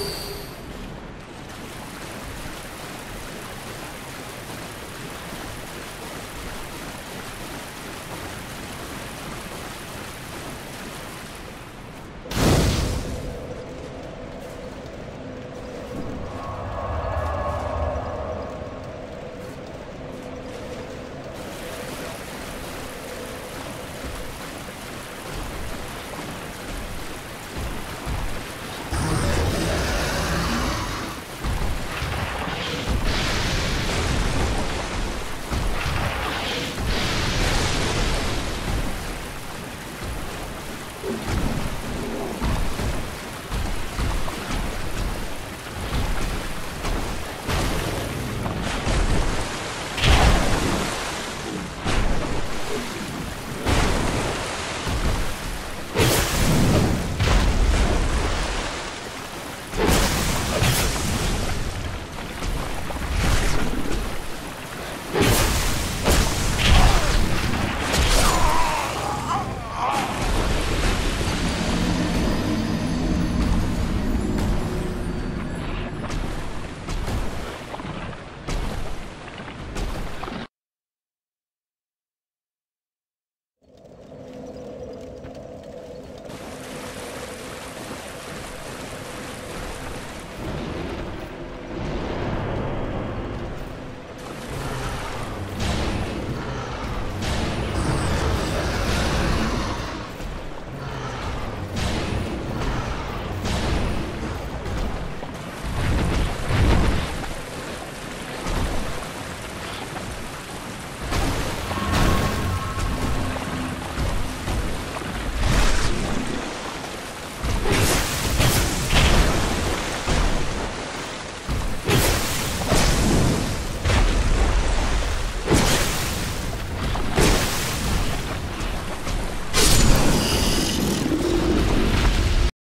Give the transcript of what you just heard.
you